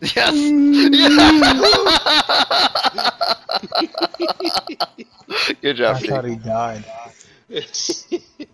Yes! yes. Mm. Good job, I thought he died.